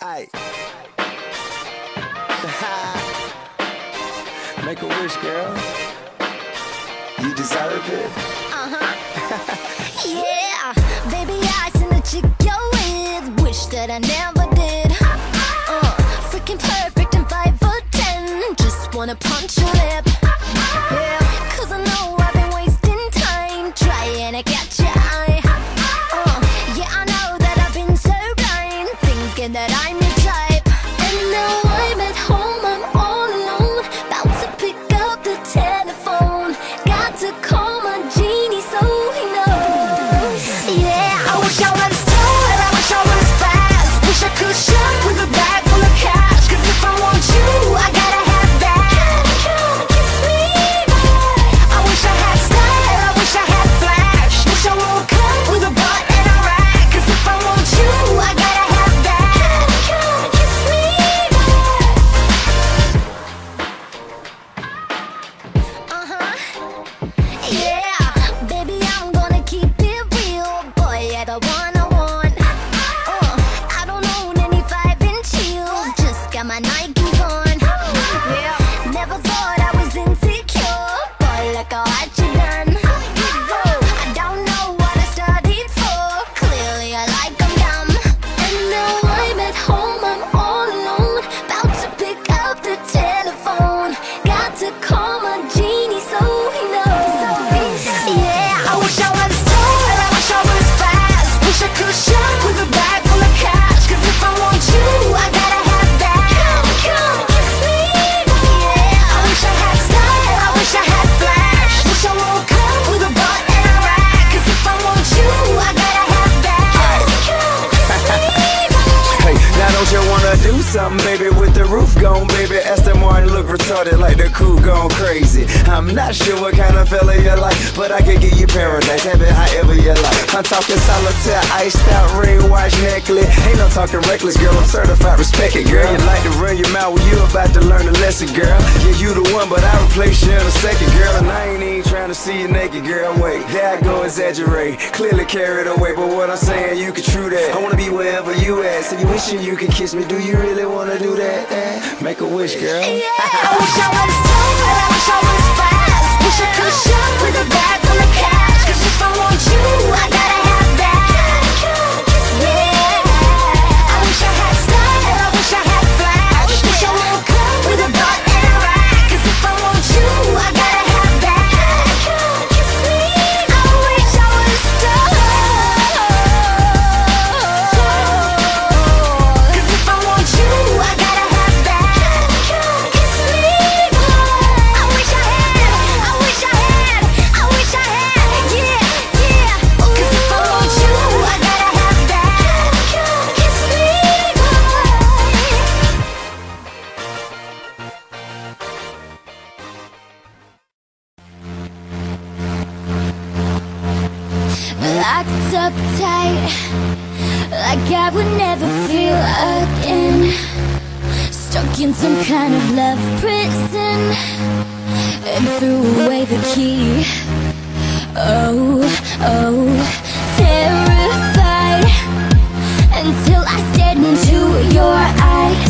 Aye. Make a wish, girl. You deserve it. Uh huh. Yeah, baby, I seen the chick you're with. Wish that I never did. Uh, freaking perfect and five for ten. Just wanna punch your lip. Gone, baby? Aston Martin look retarded like the crew gone crazy. I'm not sure what kind of fella you like, but I can get you paradise, have it however you like. I'm talking solitaire, iced out ring watch necklace. Ain't no talking reckless, girl. I'm certified, respect it, girl. You like to run your mouth when you about to learn a lesson, girl. Yeah, you the one, but I replace you in a second, girl. And I ain't even trying to see you naked, girl. Wait, there I go exaggerate, clearly carried away. But what I'm saying, you can true that. I wanna be wherever you at. So you wishing you could kiss me? Do you really wanna do that? Eh? Make a wish, girl. Yeah, I wish I was tall, I wish I was fast. Wish I could shop with a bag full of cash. Cause if I want you, I Locked up tight, like I would never feel again. Stuck in some kind of love prison, and threw away the key. Oh, oh, terrified until I stared into your eyes.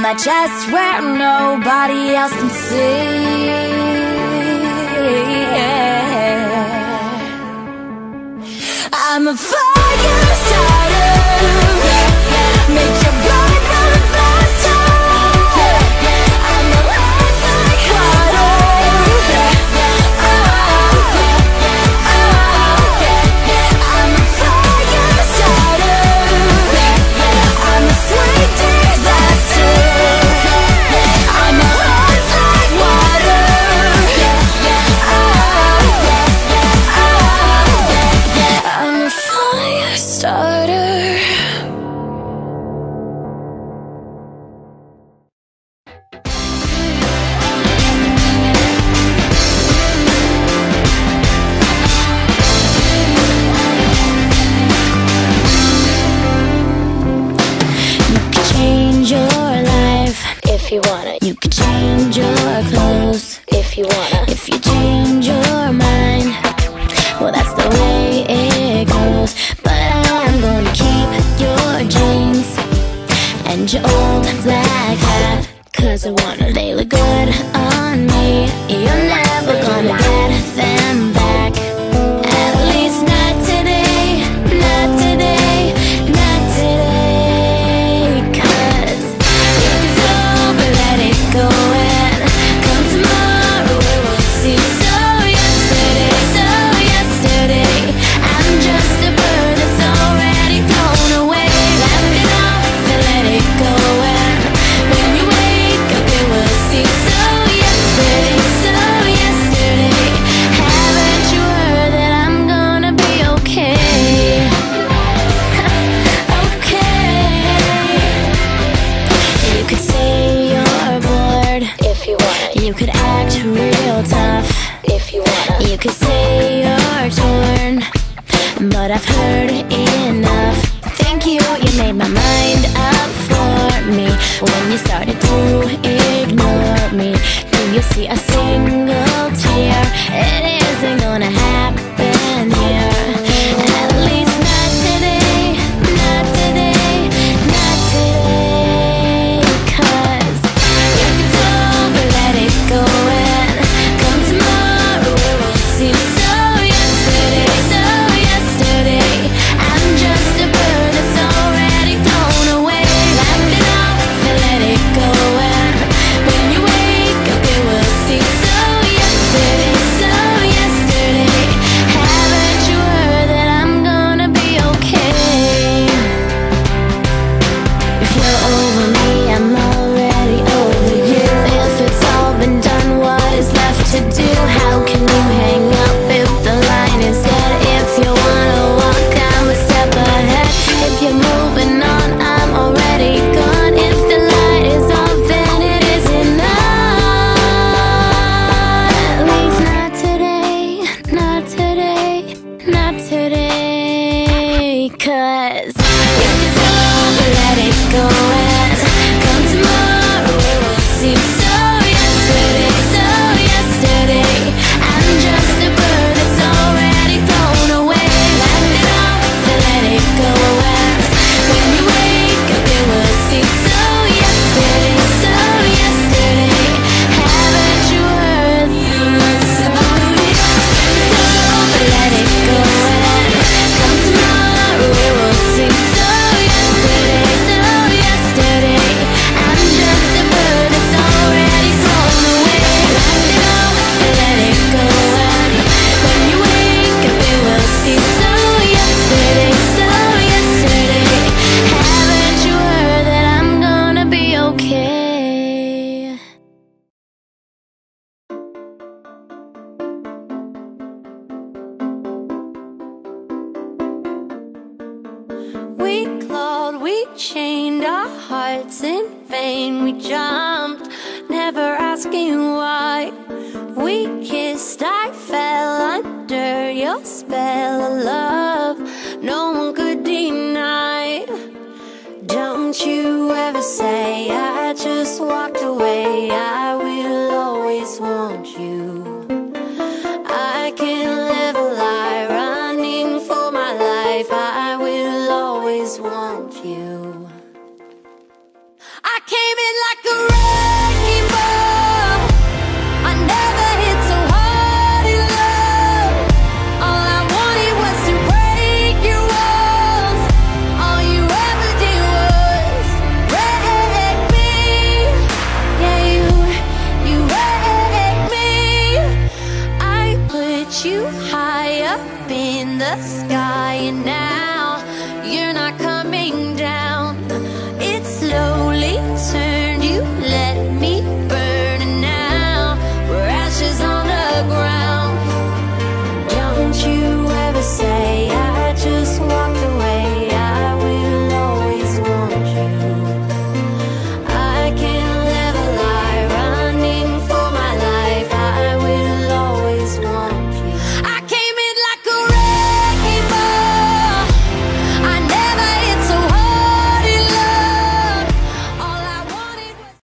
my chest where nobody else can see. I'm a fire starter. You can change your clothes if you wanna. If you change your mind, well, that's the way it goes. But I'm gonna keep your jeans and your old black hat. Cause I wanna, they look good on me. You're not. you started to ignore me. Do you see I under your spell of love. No one could deny. Don't you ever say I just walked away. I